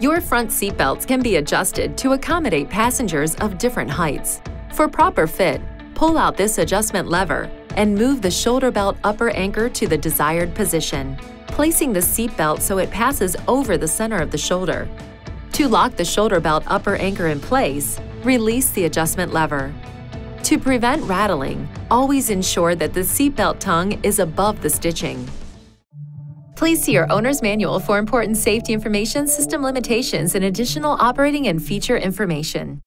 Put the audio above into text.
Your front seatbelts can be adjusted to accommodate passengers of different heights. For proper fit, pull out this adjustment lever and move the shoulder belt upper anchor to the desired position, placing the seatbelt so it passes over the center of the shoulder. To lock the shoulder belt upper anchor in place, release the adjustment lever. To prevent rattling, always ensure that the seatbelt tongue is above the stitching. Please see your owner's manual for important safety information, system limitations, and additional operating and feature information.